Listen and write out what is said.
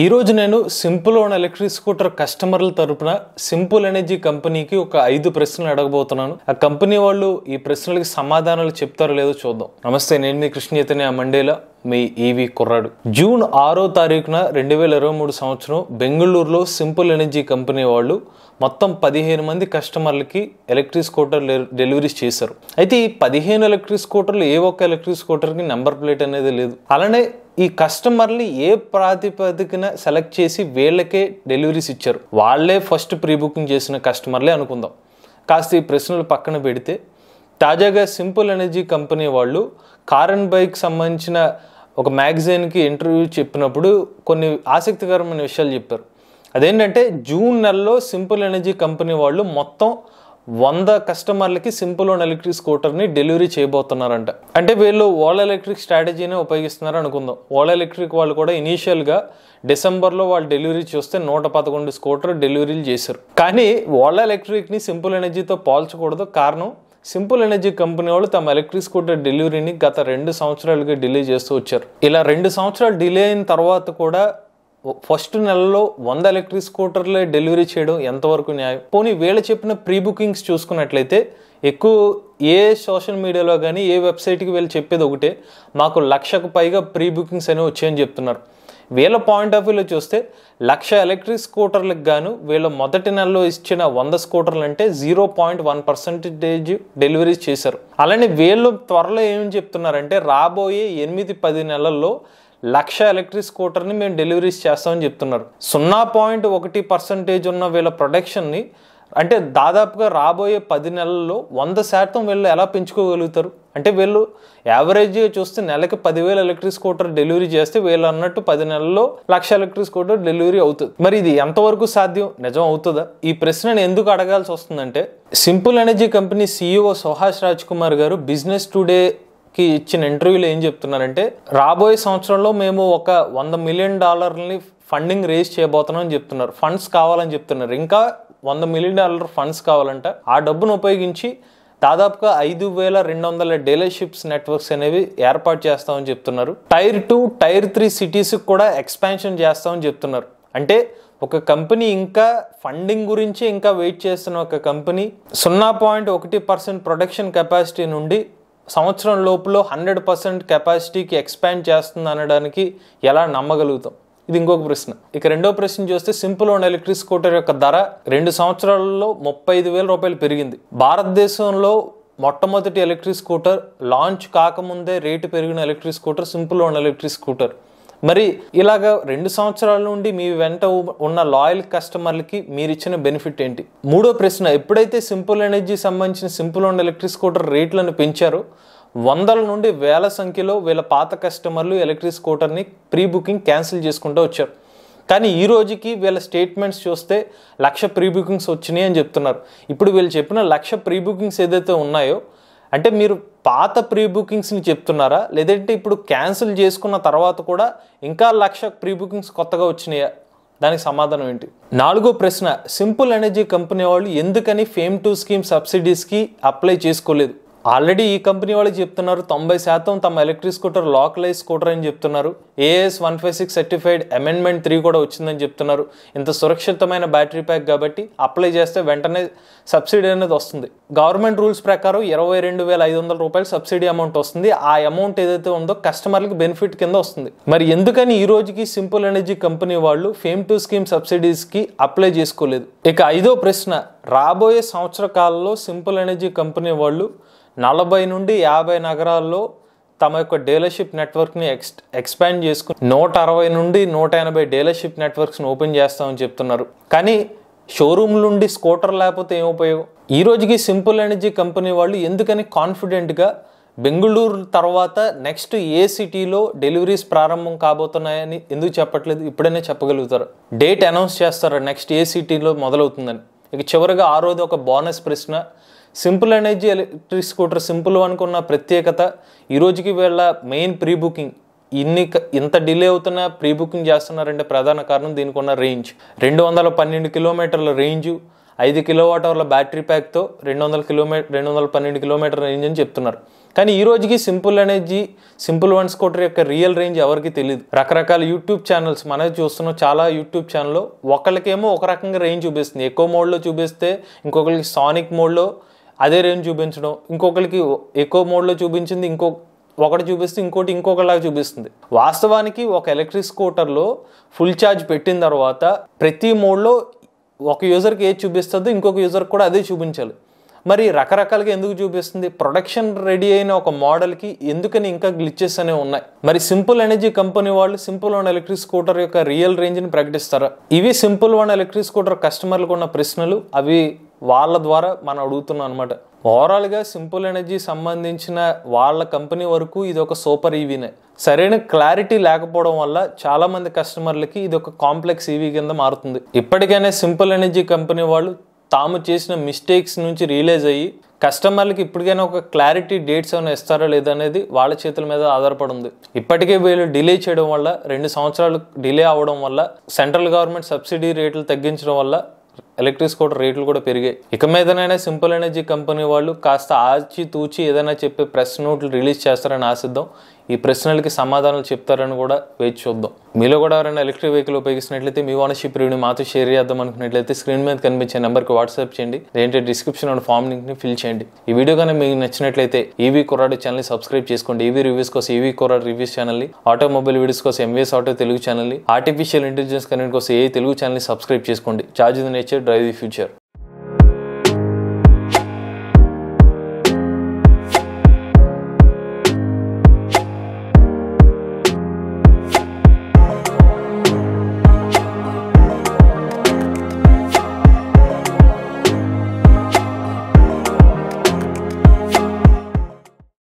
ఈ రోజు నేను సింపుల్ ఓన్ ఎలక్ట్రిక్ స్కూటర్ కస్టమర్ల తరపున సింపుల్ ఎనర్జీ కంపెనీకి ఒక ఐదు ప్రశ్నలు అడగబోతున్నాను. ఆ కంపెనీ వాళ్ళు ఈ ప్రశ్నలకి సమాధానాలు చెప్తారో లేదో చూద్దాం. నమస్తే నేను మీ కృష్ణ చైతన్య మండేలా. మీ ఈవీ కుర్రాడు. జూన్ ఆరో తారీఖున రెండు వేల ఇరవై మూడు సంవత్సరం బెంగళూరులో సింపుల్ ఎనర్జీ కంపెనీ వాళ్ళు మొత్తం పదిహేను మంది కస్టమర్లకి ఎలక్ట్రిక్ స్కూటర్ డెలివరీస్ చేశారు. అయితే ఈ పదిహేను ఎలక్ట్రిక్ స్కూటర్లు ఏ ఒక్క ఎలక్ట్రిక్ స్కూటర్కి నెంబర్ ప్లేట్ అనేది లేదు. అలానే ఈ కస్టమర్ని ఏ ప్రాతిపదికన సెలెక్ట్ చేసి వీళ్ళకే డెలివరీస్ ఇచ్చారు. వాళ్ళే ఫస్ట్ ప్రీ బుకింగ్ చేసిన కస్టమర్లే అనుకుందాం. కాస్త ఈ ప్రశ్నలు పక్కన పెడితే తాజాగా సింపుల్ ఎనర్జీ కంపెనీ వాళ్ళు కార్ అండ్ బైక్ సంబంధించిన ఒక మ్యాగజైన్కి ఇంటర్వ్యూ చెప్పినప్పుడు కొన్ని ఆసక్తికరమైన విషయాలు చెప్పారు. అదేంటంటే జూన్ నెలలో సింపుల్ ఎనర్జీ కంపెనీ వాళ్ళు మొత్తం వంద కస్టమర్లకి సింపుల్ ఓన్ ఎలక్ట్రిక్ స్కూటర్ని డెలివరీ చేయబోతున్నారంట. అంటే వీళ్ళు ఓలా ఎలక్ట్రిక్ స్ట్రాటజీనే ఉపయోగిస్తున్నారు అనుకుందాం. ఓలా ఎలక్ట్రిక్ వాళ్ళు కూడా ఇనీషియల్గా డిసెంబర్లో వాళ్ళు డెలివరీ చూస్తే నూట పదకొండు స్కూటర్ డెలివరీలు చేశారు. కానీ ఓలా ఎలక్ట్రిక్ని సింపుల్ ఎనర్జీతో పోల్చకూడదు. కారణం సింపుల్ ఎనర్జీ కంపెనీ వాళ్ళు తమ ఎలక్ట్రిక్ స్కూటర్ డెలివరీని గత రెండు సంవత్సరాలుగా డిలే చేస్తూ వచ్చారు. ఇలా రెండు సంవత్సరాలు డిలే అయిన తర్వాత కూడా ఫస్ట్ నెలలో వంద ఎలక్ట్రిక్ స్కూటర్లే డెలివరీ చేయడం ఎంతవరకు న్యాయం? పోనీ వీళ్ళు చెప్పిన ప్రీ బుకింగ్స్ చూసుకున్నట్లయితే ఎక్కువ ఏ సోషల్ మీడియాలో కానీ ఏ వెబ్సైట్కి వీళ్ళు చెప్పేది ఒకటే మాకు లక్షకు పైగా ప్రీ బుకింగ్స్ అనేవి వచ్చాయని చెప్తున్నారు. వీళ్ళ పాయింట్ ఆఫ్ వ్యూలో చూస్తే లక్ష ఎలక్ట్రిక్ స్కూటర్లకు గాను వీళ్ళ మొదటి నెలలో ఇచ్చిన వంద స్కూటర్లు అంటే zero point one percentage deliveries చేశారు. అలానే వీళ్ళు త్వరలో ఏం చెప్తున్నారంటే రాబోయే ఎనిమిది పది నెలల్లో లక్ష ఎలక్ట్రిక్ స్కూటర్ని మేము డెలివరీస్ చేస్తామని చెప్తున్నారు. సున్నా పాయింట్ ఒకటి పర్సెంటేజ్ ఉన్న వీళ్ళ ప్రొడక్షన్ని అంటే దాదాపుగా రాబోయే పది నెలల్లో వంద శాతం వీళ్ళు ఎలా పెంచుకోగలుగుతారు? అంటే వీళ్ళు యావరేజ్ చూస్తే నెలకి పదివేల ఎలక్ట్రిక్ స్కూటర్ డెలివరీ చేస్తే వీళ్ళు అన్నట్టు పది నెలల్లో లక్ష ఎలక్ట్రిక్ స్కూటర్ డెలివరీ అవుతుంది. మరి ఇది ఎంతవరకు సాధ్యం? నిజం అవుతుందా? ఈ ప్రశ్నను ఎందుకు అడగాల్సి వస్తుందంటే simple energy company CEO Suhas Raj Kumar గారు బిజినెస్ టుడే కి ఇచ్చిన ఇంటర్వ్యూలో ఏం చెప్తున్నారంటే రాబోయే సంవత్సరంలో మేము ఒక వంద మిలియన్ డాలర్ని ఫండింగ్ రేజ్ చేయబోతున్నాం అని చెప్తున్నారు. ఫండ్స్ కావాలని చెప్తున్నారు. ఇంకా వంద మిలియన్ డాలర్ ఫండ్స్ కావాలంట. ఆ డబ్బును ఉపయోగించి దాదాపుగా ఐదు వేల రెండు వందల డీలర్షిప్స్ నెట్వర్క్స్ అనేవి ఏర్పాటు చేస్తామని చెప్తున్నారు. టైర్ టూ టైర్ త్రీ సిటీస్కి కూడా ఎక్స్పాన్షన్ చేస్తామని చెప్తున్నారు. అంటే ఒక కంపెనీ ఇంకా ఫండింగ్ గురించి ఇంకా వెయిట్ చేస్తున్న ఒక కంపెనీ సున్నా పాయింట్ ఒకటి పర్సెంట్ ప్రొడక్షన్ కెపాసిటీ నుండి సంవత్సరం లోపల హండ్రెడ్ పర్సెంట్ కెపాసిటీకి ఎక్స్పాండ్ చేస్తుంది అనడానికి ఎలా నమ్మగలుగుతాం? ఇది ఇంకొక ప్రశ్న. ఇక రెండో ప్రశ్న చూస్తే సింపుల్ ఓన్ ఎలక్ట్రిక్ స్కూటర్ యొక్క ధర రెండు సంవత్సరాలలో ముప్పై ఐదు వేల రూపాయలు పెరిగింది. భారతదేశంలో మొట్టమొదటి ఎలక్ట్రిక్ స్కూటర్ లాంచ్ కాకముందే రేటు పెరిగిన electric scooter simple one electric scooter. మరి ఇలాగ రెండు సంవత్సరాల నుండి మీ వెంట ఉన్న లాయల్ కస్టమర్లకి మీరు ఇచ్చిన బెనిఫిట్ ఏంటి? మూడో ప్రశ్న ఎప్పుడైతే సింపుల్ ఎనర్జీ సంబంధించిన సింపుల్ ఓన్ ఎలక్ట్రిక్ స్కూటర్ రేట్లను పెంచారో వందల నుండి వేల సంఖ్యలో వీళ్ళ పాత కస్టమర్లు ఎలక్ట్రిక్ స్కూటర్ని ప్రీ బుకింగ్ క్యాన్సిల్ చేసుకుంటూ వచ్చారు. కానీ ఈ రోజుకి వీళ్ళ స్టేట్మెంట్స్ చూస్తే లక్ష ప్రీ బుకింగ్స్ వచ్చినాయి అని చెప్తున్నారు. ఇప్పుడు వీళ్ళు చెప్పిన లక్ష ప్రీ బుకింగ్స్ ఏదైతే ఉన్నాయో అంటే మీరు పాత ప్రీ బుకింగ్స్ని చెప్తున్నారా? లేదంటే ఇప్పుడు క్యాన్సిల్ చేసుకున్న తర్వాత కూడా ఇంకా లక్ష ప్రీ బుకింగ్స్ కొత్తగా వచ్చినాయా? దానికి సమాధానం ఏంటి? నాలుగో ప్రశ్న సింపుల్ ఎనర్జీ కంపెనీ వాళ్ళు ఎందుకని ఫేమ్ టు స్కీమ్ సబ్సిడీస్కి అప్లై చేసుకోలేదు? ఆల్రెడీ ఈ కంపెనీ వాళ్ళు చెప్తున్నారు తొంభై శాతం తమ ఎలక్ట్రిక్ స్కూటర్ లోకలైజ్ స్కూటర్ అని చెప్తున్నారు. AS one five six certified amendment three కూడా వచ్చిందని చెప్తున్నారు. ఇంత సురక్షితమైన బ్యాటరీ ప్యాక్ కాబట్టి అప్లై చేస్తే వెంటనే సబ్సిడీ అనేది వస్తుంది. గవర్నమెంట్ రూల్స్ ప్రకారం ఇరవై రెండు వేల ఐదు వందల రూపాయలు సబ్సిడీ అమౌంట్ వస్తుంది. ఆ అమౌంట్ ఏదైతే ఉందో కస్టమర్లకు బెనిఫిట్ కింద వస్తుంది. మరి ఎందుకని ఈ రోజుకి సింపుల్ ఎనర్జీ కంపెనీ వాళ్ళు ఫేమ్ టు స్కీమ్ సబ్సిడీస్కి అప్లై చేసుకోలేదు? ఇక ఐదో ప్రశ్న రాబోయే సంవత్సర కాలంలో సింపుల్ ఎనర్జీ కంపెనీ వాళ్ళు నలభై నుండి యాభై నగరాల్లో తమ యొక్క డీలర్షిప్ నెట్వర్క్ని ఎక్స్ ఎక్స్పాండ్ చేసుకుని నూట అరవై నుండి నూట ఎనభై డీలర్షిప్ నెట్వర్క్స్ని ఓపెన్ చేస్తామని చెప్తున్నారు. కానీ షోరూమ్ నుండి స్కూటర్ లేకపోతే ఏం ఉపయోగం? ఈ రోజుకి సింపుల్ ఎనర్జీ కంపెనీ వాళ్ళు ఎందుకని కాన్ఫిడెంట్గా బెంగళూరు తర్వాత నెక్స్ట్ ఏ సిటీలో డెలివరీస్ ప్రారంభం కాబోతున్నాయని ఎందుకు చెప్పట్లేదు? ఇప్పుడైనా చెప్పగలుగుతారు. డేట్ అనౌన్స్ చేస్తారు. నెక్స్ట్ ఏ సిటీలో మొదలవుతుందని. ఇక చివరిగా ఆరోది ఒక బోనస్ ప్రశ్న. Simple energy electric scooter simple అనుకున్న ప్రత్యేకత ఈరోజుకి వీళ్ళ మెయిన్ ప్రీ బుకింగ్ ఇన్ని ఇంత డిలే అవుతున్న ప్రీ బుకింగ్ చేస్తున్నారంటే ప్రధాన కారణం దీనికి ఉన్న రేంజ్ రెండు వందల పన్నెండు కిలోమీటర్ల రేంజు ఐదు కిలోవాట్ అవర్ల బ్యాటరీ ప్యాక్తో రెండు వందల కిలోమీటర్ రెండు వందల పన్నెండు కిలోమీటర్ రేంజ్ అని చెప్తున్నారు. కానీ ఈ రోజుకి simple energy simple one scooter యొక్క రియల్ రేంజ్ ఎవరికి తెలియదు రకరకాల యూట్యూబ్ ఛానల్స్ మనం చూస్తున్న. చాలా యూట్యూబ్ ఛానల్లో ఒకరికేమో ఒక రకంగా రేంజ్ చూపిస్తుంది. ఎక్కువ మోడ్లో చూపిస్తే ఇంకొకరికి సానిక్ మోడ్లో అదే రేంజ్ చూపించడం. ఇంకొకరికి ఎక్కువ మోడ్లో చూపించింది ఇంకో ఒకటి చూపిస్తే ఇంకోటి ఇంకొకలాగా చూపిస్తుంది. వాస్తవానికి ఒక ఎలక్ట్రిక్ స్కూటర్లో ఫుల్ ఛార్జ్ పెట్టిన తర్వాత ప్రతి మోడ్లో ఒక యూజర్కి ఏది చూపిస్తుందో ఇంకొక యూజర్కి కూడా అదే చూపించాలి. మరి రకరకాలుగా ఎందుకు చూపిస్తుంది? ప్రొడక్షన్ రెడీ అయిన ఒక మోడల్కి ఎందుకని ఇంకా గ్లిచెస్ అనేవి ఉన్నాయి? మరి సింపుల్ ఎనర్జీ కంపెనీ వాళ్ళు సింపుల్ వన్ ఎలక్ట్రిక్ స్కూటర్ యొక్క రియల్ రేంజ్ని ప్రకటిస్తారా? ఇవి సింపుల్ వన్ ఎలక్ట్రిక్ స్కూటర్ కస్టమర్లకు ఉన్న ప్రశ్నలు అవి వాళ్ళ ద్వారా మనం అడుగుతున్నాం అనమాట ఓవరాల్గా సింపుల్ ఎనర్జీ సంబంధించిన వాళ్ళ కంపెనీ వరకు ఇది ఒక సూపర్ ఈవీనే సరైన క్లారిటీ లేకపోవడం వల్ల చాలామంది కస్టమర్లకి ఇది ఒక కాంప్లెక్స్ ఈవీ కింద మారుతుంది. ఇప్పటికైనా సింపుల్ ఎనర్జీ కంపెనీ వాళ్ళు తాము చేసిన మిస్టేక్స్ నుంచి రియలైజ్ అయ్యి కస్టమర్లకి ఇప్పటికైనా ఒక క్లారిటీ డేట్స్ ఏమైనా ఇస్తారా లేదా అనేది వాళ్ళ చేతుల మీద ఆధారపడి ఉంది ఇప్పటికే వీళ్ళు డిలే చేయడం వల్ల రెండు సంవత్సరాలు డిలే అవ్వడం వల్ల సెంట్రల్ గవర్నమెంట్ సబ్సిడీ రేట్లు తగ్గించడం వల్ల ఎలక్ట్రిక్ స్కూటర్ రేట్లు కూడా పెరిగాయి. ఇక మీదనైనా సింపుల్ ఎనర్జీ కంపెనీ వాళ్ళు కాస్త ఆచి తూచి ఏదైనా చెప్పి ప్రెస్ నోట్లు రిలీజ్ చేస్తారని ఆశిద్దాం. ఈ ప్రశ్నలకి సమాధానాలు చెప్తారని కూడా వేచి చూద్దాం. మీలో కూడా ఎవరైనా ఎలక్ట్రిక్ వెహికల్ ఉపయోగిస్తున్నట్లయితే మీ ఓనర్షిప్ రివ్యూని మాతో షేర్ చేద్దాం అనుకున్నట్లయితే స్క్రీన్ మీద కనిపించే నెంబర్కి వాట్సాప్ చేయండి. లేదంటే డిస్క్రిప్షన్ అండ్ ఫామ్ లింక్ని ఫిల్ చేయండి. ఈ వీడియో కానీ మీకు నచ్చినట్లయితే ఈవీ కొరాడు ఛానల్ని సబ్స్క్రైబ్ చేసుకోండి. ఈవీ రివ్యూస్ కోసం ఈవీ కొరాడు రివ్యూస్ ఛానల్ని ఆటోమొబైల్ వీడియోస్ కోసం ఎంవీఎస్ ఆటో తెలుగు ఛానల్ని ఆర్టిఫిషియల్ ఇంటెలిజెన్స్ కనెక్ట్ కోసం ఏ తెలుగు ఛానల్ని సబ్స్క్రైబ్ చేసుకోండి. Charge the nature drive the future.